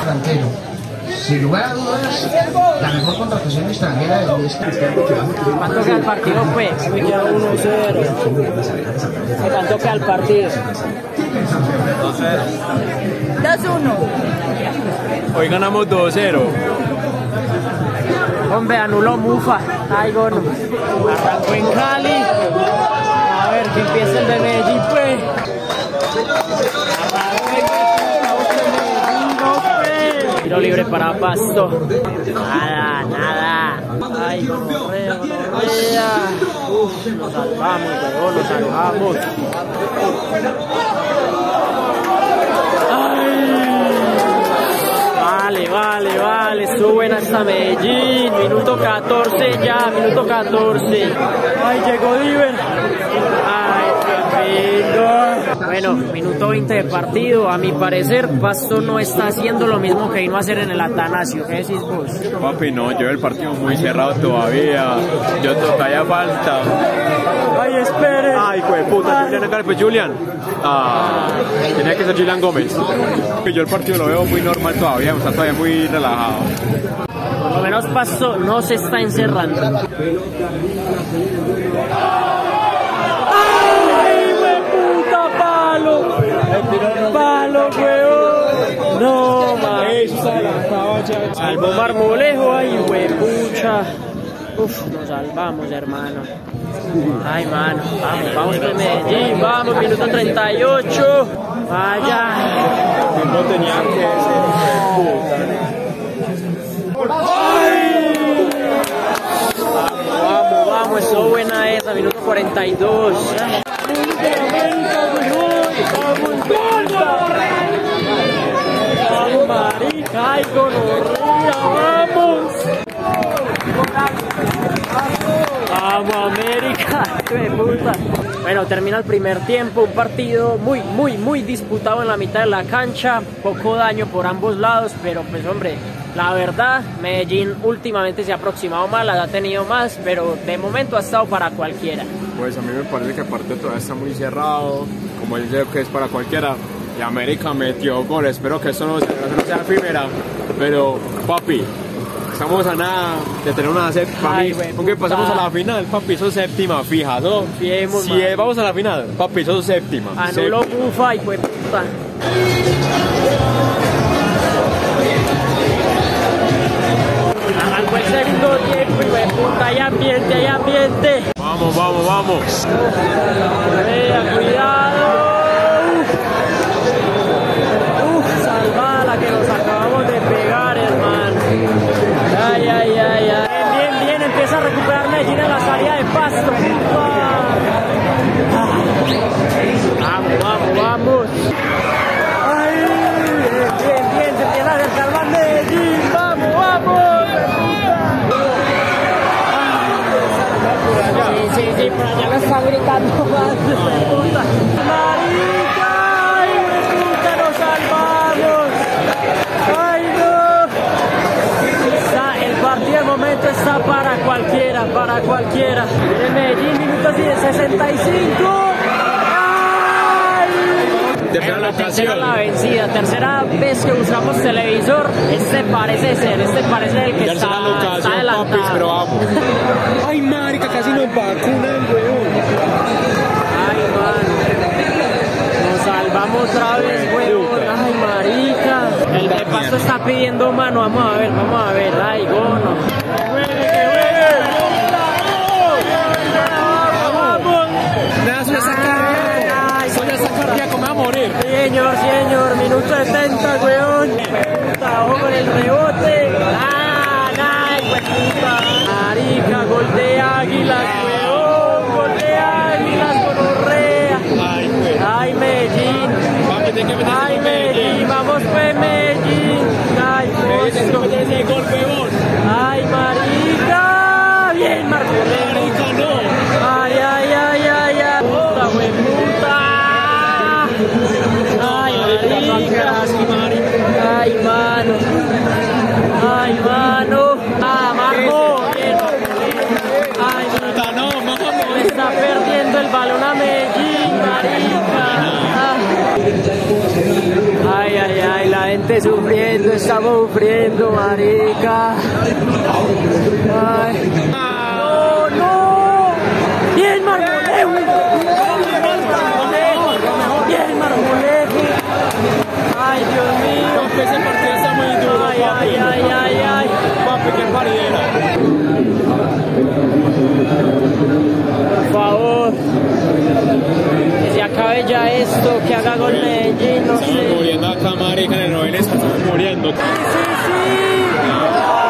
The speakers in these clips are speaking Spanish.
delantero. Sin lugar a dudas, la mejor contratación extranjera del este. ¿Cuánto queda el partido, pues? Ya 1-0. ¿Cuánto queda el partido? 2-1. Hoy ganamos 2-0. Hombre, anuló Mufa. Ay, gono. Arrancó en Cali. Que empiece el de Medellín, pues. Tiro libre para Pasto. Nada, nada. Ay, gonorrea, gonorrea. Uf, nos salvamos, huevón, nos salvamos. Vale, vale, vale, estuvo buena esta Medellín, minuto 14 ya, minuto 14. Ay, llegó Diver. Ay, qué lindo. Bueno, minuto 20 de partido, a mi parecer Pasto no está haciendo lo mismo que vino a hacer en el Atanasio, ¿qué decís vos? Papi, no, yo veo el partido muy cerrado todavía. Yo todavía falta. Ay, espere. Ay, de puta, Julian Carpe, Julian. Ah, tenía que ser Julian Gómez. Que Yo el partido lo veo muy normal todavía, está todavía muy relajado. Por lo menos Pasto no se está encerrando. No, man. Salvó Marmolejo, ay, huepucha. Uf, nos salvamos, hermano. Ay, mano. Vamos, vamos de Medellín, vamos, minuto 38. Vaya. No tenía que ser. Vamos, vamos, eso buena esa, minuto 42. Ay, gonorrea, vamos. Vamos, América, qué. Bueno, termina el primer tiempo, un partido muy, muy, muy disputado en la mitad de la cancha, poco daño por ambos lados, pero pues hombre, la verdad, Medellín últimamente se ha aproximado más, las ha tenido más, pero de momento ha estado para cualquiera. Pues a mí me parece que el partido todavía está muy cerrado, como él dice que es para cualquiera. Y América metió gol, espero que eso no, sea- no sea primera, pero papi, estamos a nada de tener una séptima. Ay, güey, Aunque puta. pasamos a la final, papi, es séptima fija, ¿no? Confiemos, si man. eh, vamos a la final, papi, es séptima. Anuló Séptima. Bufa y fue puta. Arrancó el segundo tiempo y fue puta, hay ambiente, hay ambiente. Vamos, vamos, vamos. Vea, cuidado. Pasto. Vamos, vamos, vamos. Ay, bien, bien, bien, se empieza a acercar más Medellín. Vamos, vamos. Sí, sí, sí, por allá lo están gritando más. Cualquiera, para cualquiera. En Medellín, minutos y 65. ¡Ay! Tercera la tercera la vencida, tercera vez que usamos televisor. Este parece ser, este parece el que está, locación, papis, adelantado. pero vamos. Ay, marica, casi nos vacunan, weón. Ay, mano. Nos salvamos otra vez, huevón. Ay, marica. El de paso está pidiendo mano. Vamos a ver, vamos a ver. Ay, gono. Señor, señor, minuto 70, weón. Puta, ojo con el rebote. Ah, ¡Ay, mano! ¡Ah, Marco! ¡Ay, no! Está perdiendo el balón a Medellín, marica. Ah. Ay, ay, ay, la gente sufriendo, estamos sufriendo, marica. Ay. ¡No, no! ¡Bien, Marmolejo! ¡Bien, Marmolejo! ¡Ay, Dios mío! Ese partido está muy duro, ay, ay, ay. favor. Que se acabe ya esto, que haga gol Medellín. No estamos sé. muriendo acá, marica, en el noveno estamos muriendo. ¡Sí, sí, sí!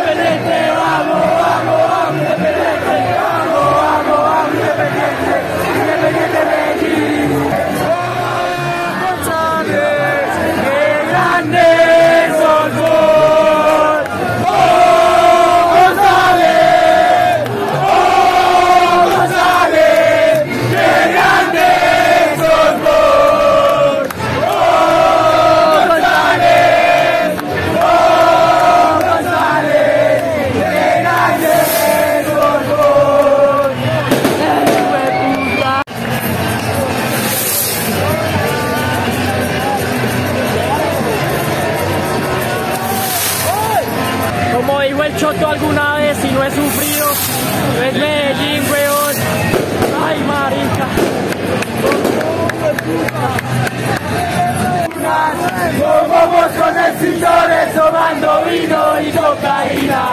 y cocaína.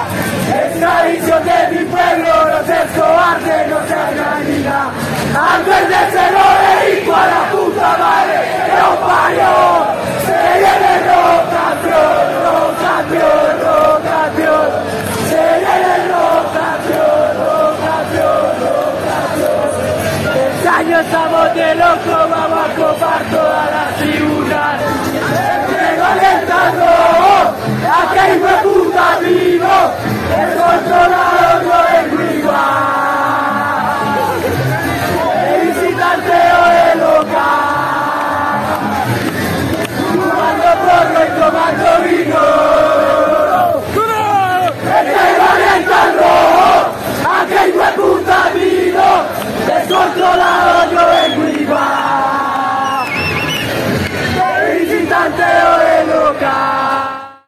Es tradición de mi pueblo, no seas cobarde, no seas gallina. Antes de ser hijo a la puta madre que lo parió. Se viene rock campeón, rock campeón, rock campeón. Se viene rock rock campeón, rock. Este año estamos de loco, vamos a copar todas las tribunas. Vengo alentando a